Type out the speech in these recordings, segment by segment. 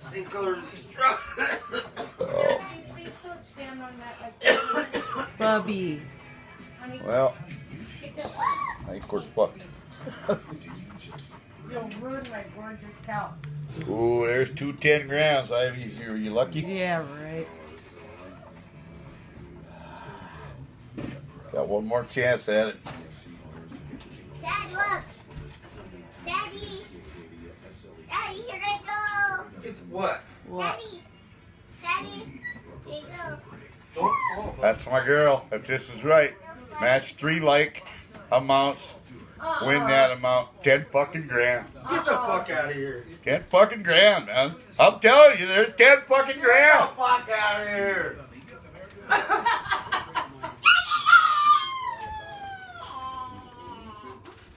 Same color as his truck. Oh, Please don't stand on that like that. Bubby. Well. I think we're fucked. You'll ruin my gorgeous cow. Ooh, there's two ten grams. Ivy, are you lucky? Yeah, right. Got one more chance at it. What? What? Daddy. Daddy. Here you go. Don't fall. That's my girl. If this is right, match three like amounts, win that uh-huh. amount. 10 fucking grand. Get the fuck out of here. 10 fucking grand, man. I'm telling you, there's 10 fucking grand. Get the fuck out of here.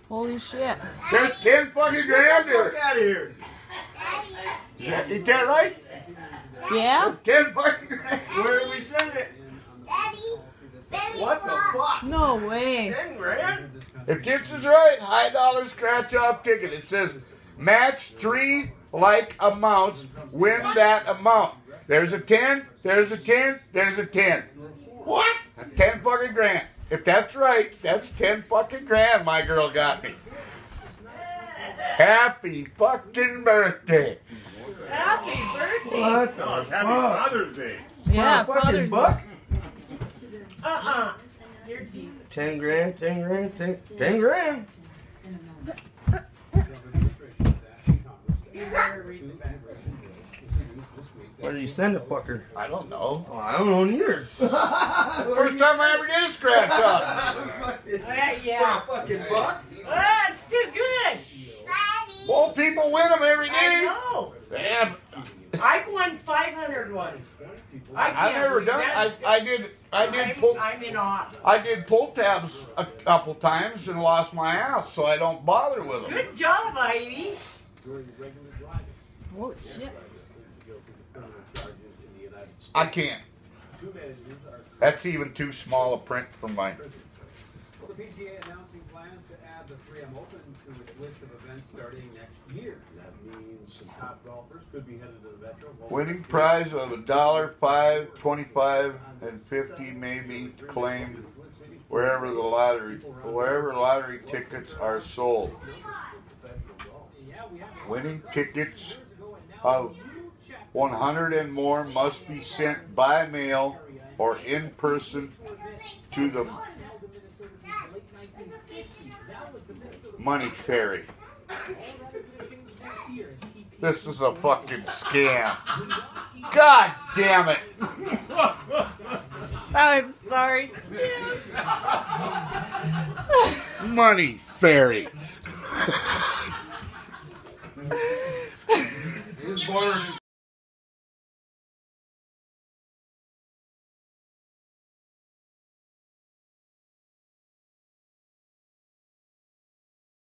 Holy shit. There's 10 fucking grand Get the here. fuck out of here. Daddy. Is that, is that right? Yeah? 10 fucking grand. Where did we send it? Daddy. Belly What the fuck? No way. Ten grand? If this is right, high dollar scratch off ticket. It says match three like amounts, win that amount. There's a 10, there's a 10, there's a 10. What? 10 fucking grand. If that's right, that's 10 fucking grand my girl got me. Happy fucking birthday. Happy birthday. What the Oh, Happy fuck? Father's Day. Yeah, fucking Father's buck? Uh-uh. You're teasing. Ten grand, ten grand, ten, ten grand. You better read the back. Where did you send the fucker? I don't know. Oh, I don't know neither. First time I ever did a scratch off. Yeah, yeah. For a fucking buck? Ah, it's too good. Daddy. Well, people win them every I day. know. Man, I've won 500 ones. I can't I've never done. I, I did. I did I'm, pull. I'm in awe. I did pull tabs a couple times and lost my ass, so I don't bother with them. Good job, Ivy. Holy shit. I can't. That's even too small a print for mine. Well, the PGA announcing plans to add the 3M Open to its list of events starting next year. That means some top golfers could be headed to the Metro. Winning prize of a dollar, five, twenty-five, and fifty may be claimed wherever the lottery, wherever lottery tickets are sold. Winning tickets of 100 and more must be sent by mail or in person to the Money Fairy. This is a fucking scam. God damn it. I'm sorry. Money Ferry.